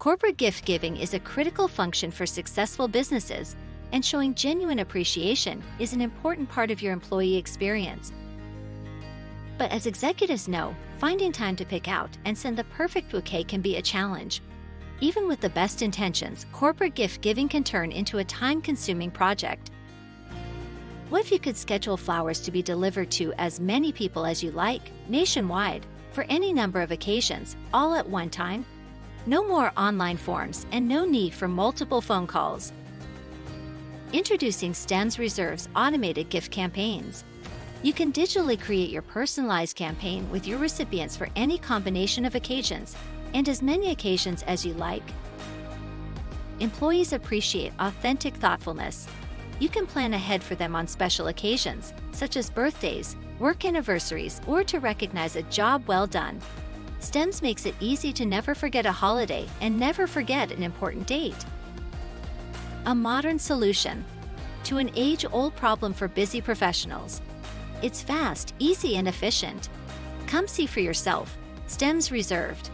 Corporate gift giving is a critical function for successful businesses, and showing genuine appreciation is an important part of your employee experience. But as executives know, finding time to pick out and send the perfect bouquet can be a challenge. Even with the best intentions, corporate gift giving can turn into a time consuming project. What if you could schedule flowers to be delivered to as many people as you like, nationwide, for any number of occasions, all at one time? No more online forms and no need for multiple phone calls. Introducing StemmZ Reserve's automated gift campaigns. You can digitally create your personalized campaign with your recipients for any combination of occasions and as many occasions as you like. Employees appreciate authentic thoughtfulness. You can plan ahead for them on special occasions, such as birthdays, work anniversaries, or to recognize a job well done. StemmZ makes it easy to never forget a holiday and never forget an important date. A modern solution to an age old problem for busy professionals. It's fast, easy, and efficient. Come see for yourself. StemmZ reserved.